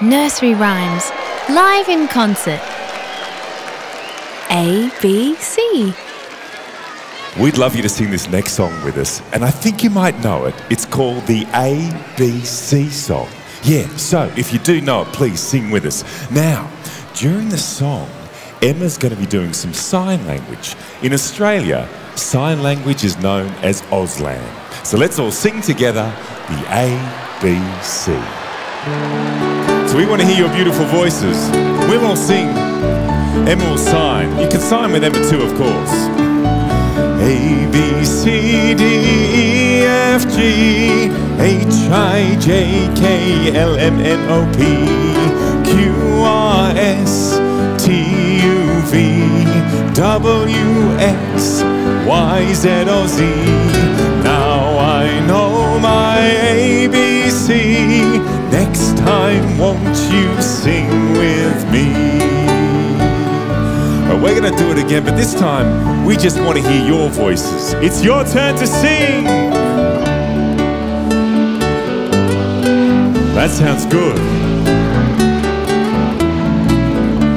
Nursery Rhymes, live in concert. A, B, C. We'd love you to sing this next song with us, and I think you might know it. It's called the ABC song. Yeah, so if you do know it, please sing with us. Now, during the song, Emma's going to be doing some sign language. In Australia, sign language is known as Auslan. So let's all sing together the ABC. We want to hear your beautiful voices. We'll all sing. Emma will sign. You can sign with Emma too, of course. A, B, C, D, E, F, G, H, I, J, K, L, M, N, O, P, Q, R, S, T, U, V, W, X, Y, Z, O, Z. to do it again, but this time we just want to hear your voices. It's your turn to sing. That sounds good.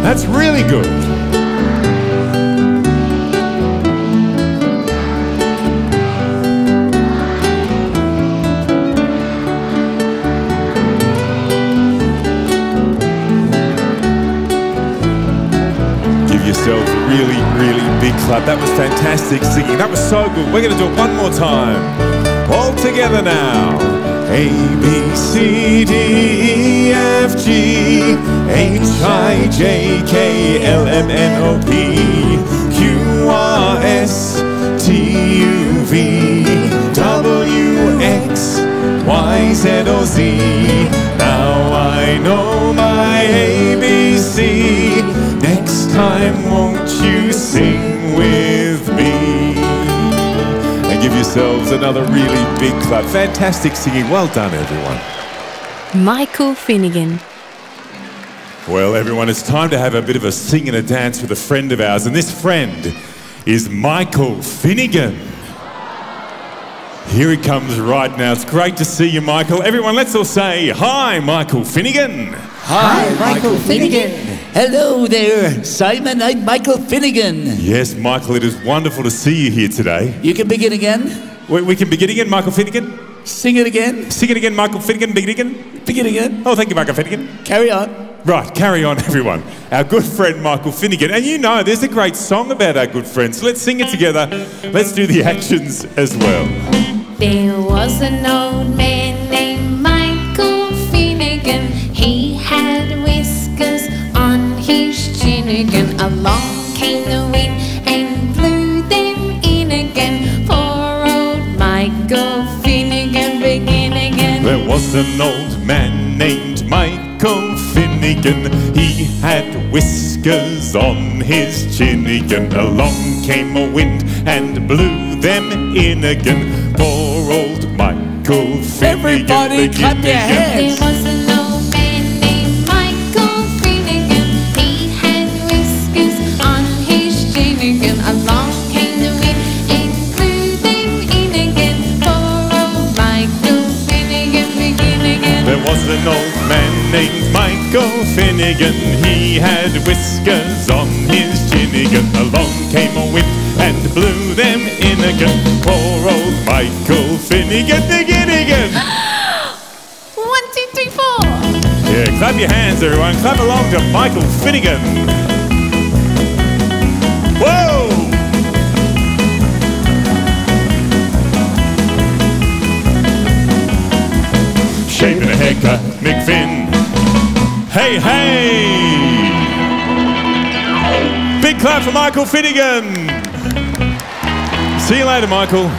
That's really good. Yourself a really, really big clap. That was fantastic singing. That was so good. We're going to do it one more time. All together now. A, B, C, D, E, F, G, H, I, J, K, L, M, N, O, P, Q, R, S, T, U, V, W, X, Y, Z, O, Z. Now I know my ABC. Next time, won't you sing with me? And give yourselves another really big clap. Fantastic singing. Well done, everyone. Michael Finnegan. Well, everyone, it's time to have a bit of a sing and a dance with a friend of ours. And this friend is Michael Finnegan. Here he comes right now. It's great to see you, Michael. Everyone, let's all say hi, Michael Finnegan. Hi, Michael Finnegan. Hello there, Simon. I'm Michael Finnegan. Yes, Michael, it is wonderful to see you here today. You can begin again. We, we can begin again, Michael Finnegan. Sing it again. Sing it again, Michael Finnegan. Begin again. Begin again. Oh, thank you, Michael Finnegan. Carry on. Right, carry on, everyone. Our good friend Michael Finnegan. And you know, there's a great song about our good friend. So let's sing it together. Let's do the actions as well. There was an old man again. Along came the wind and blew them in again. Poor old Michael Finnegan begin again. There was an old man named Michael Finnegan. He had whiskers on his chin again. Along came a wind and blew them in again. Poor old Michael Finnegan. Everybody begin clap your hands. Finnegan. He had whiskers on his chin again. Along came a wind and blew them in again. Poor old Michael Finnegan, begin again. One, two, three, four. Yeah, clap your hands, everyone. Clap along to Michael Finnegan. Whoa! Shaving a haircut, McFinn. Hey, hey! Big clap for Michael Finnegan. See you later, Michael.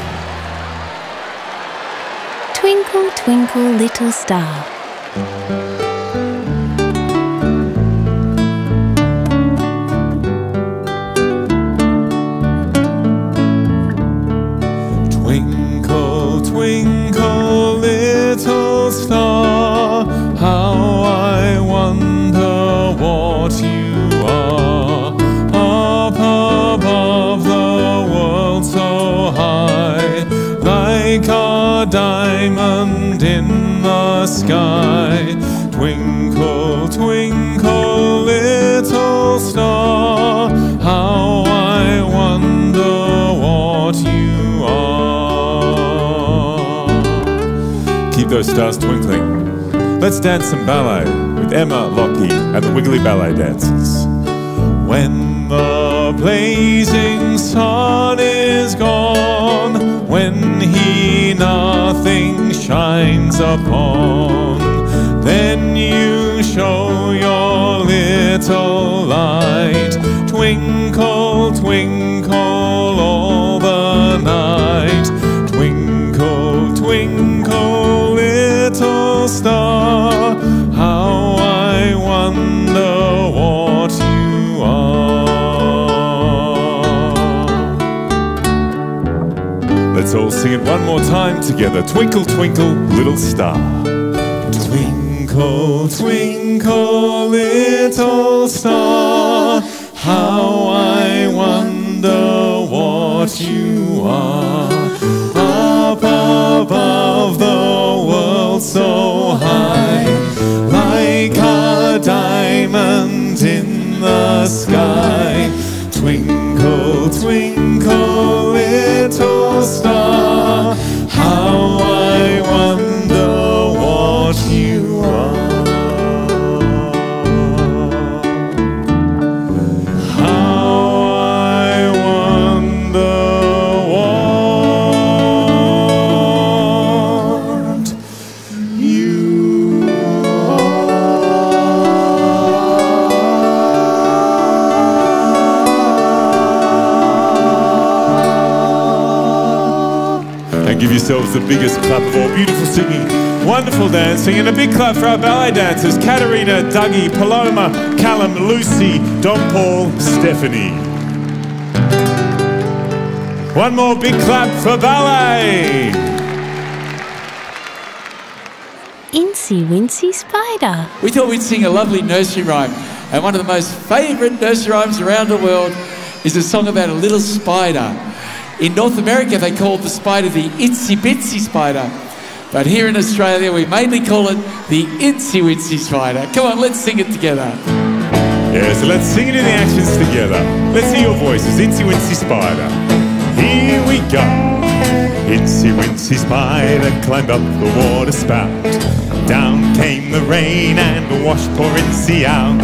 Twinkle, twinkle, little star. sky. Twinkle, twinkle, little star, how I wonder what you are. Keep those stars twinkling. Let's dance some ballet with Emma Lachy and the Wiggly Ballet Dancers. When the blazing sun is gone, when he nothing shines upon, then you show your little light. Twinkle, twinkle all the night. Twinkle, twinkle, little star. Let's all sing it one more time together. Twinkle, twinkle, little star. Twinkle, twinkle, little star, how I wonder what you are. Up above the world so high, like a diamond in the sky. Twinkle, twinkle, little star, yourselves the biggest clap of all. Beautiful singing, wonderful dancing, and a big clap for our ballet dancers Katerina, Dougie, Paloma, Callum, Lucy, Don Paul, Stephanie. One more big clap for ballet. Incy Wincy Spider. We thought we'd sing a lovely nursery rhyme. And one of the most favourite nursery rhymes around the world is a song about a little spider. In North America, they called the spider the itsy bitsy spider. But here in Australia, we mainly call it the incy witsy spider. Come on, let's sing it together. Yeah, so let's sing it in the actions together. Let's hear your voices. Incy witsy Spider. Here we go. Incy witsy Spider climbed up the water spout. Down came the rain and washed poor Incy out.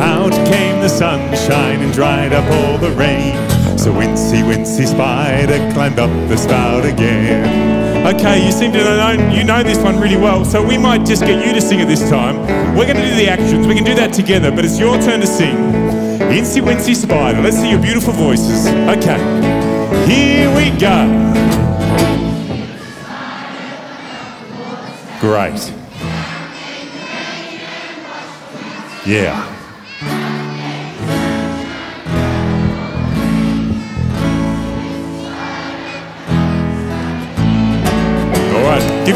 Out came the sunshine and dried up all the rain. So Wincy Wincy Spider climbed up the spout again. Okay, you seem to know you know this one really well, so we might just get you to sing it this time. We're going to do the actions. We can do that together, but it's your turn to sing. Incy Wincy Spider. Let's see your beautiful voices. Okay, here we go. Great. Yeah.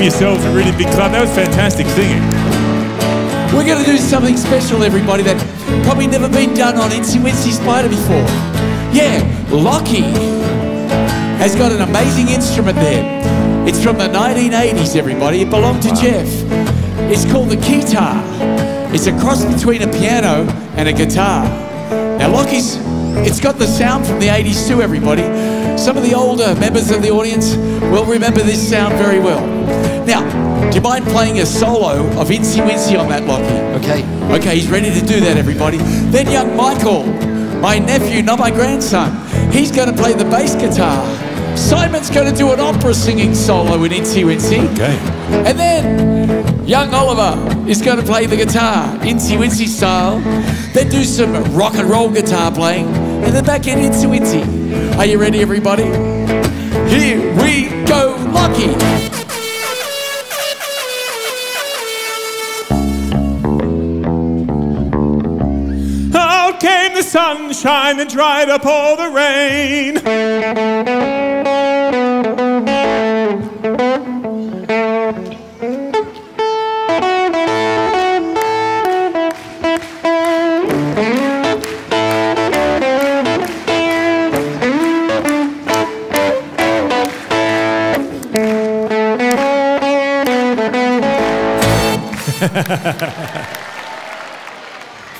Yourselves a really big clap. That was fantastic singing. We're going to do something special, everybody, that probably never been done on Incy Wincy Spider before. Yeah, Lachy has got an amazing instrument there. It's from the 1980s, everybody. It belonged to Jeff. It's called the keytar. It's a cross between a piano and a guitar. Now, Lachy's, it's got the sound from the 80s too, everybody. Some of the older members of the audience will remember this sound very well. Now, do you mind playing a solo of Incy Wincy on that, Lachy? Okay. Okay, he's ready to do that, everybody. Then young Michael, my nephew, not my grandson, he's going to play the bass guitar. Simon's going to do an opera singing solo in Incy Wincy. Okay. And then young Oliver is going to play the guitar, Incy Wincy style. Then do some rock and roll guitar playing. And then back in Incy Wincy. Are you ready, everybody? Here we go, Lucky. Sunshine and dried up all the rain.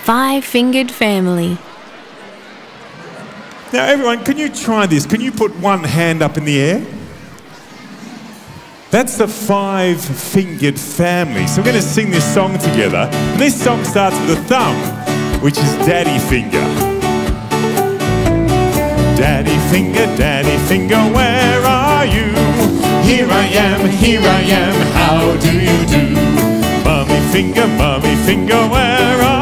Five Fingered Family. Now, everyone, can you try this? Can you put one hand up in the air? That's the five fingered family. So we're going to sing this song together. And this song starts with the thumb, which is daddy finger. Daddy finger, daddy finger, where are you? Here I am, here I am, how do you do? Mummy finger, mummy finger, where are you?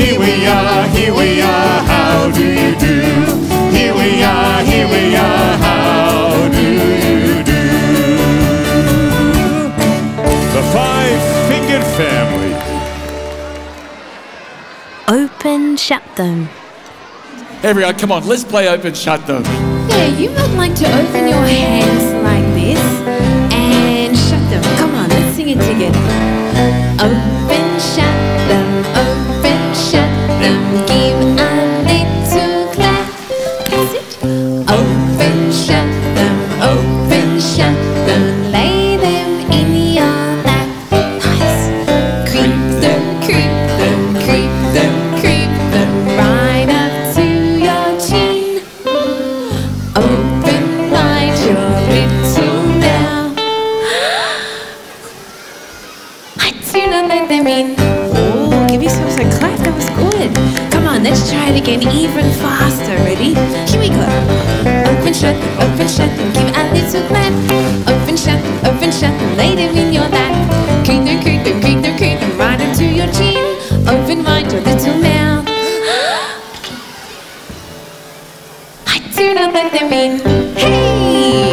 Here we are, here we are, how do you do? Here we are, here we are, how do you do? The five fingered family. Open, shut them. Everyone, uh, come on, let's play open shut them. Yeah, you might like to open your hands like this and shut them. Come on, let's sing it together. Open, shut Do not in. Hey!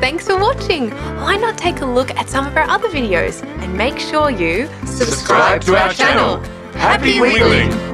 Thanks for watching! Why not take a look at some of our other videos and make sure you Subscribe to our channel. Happy Wiggling!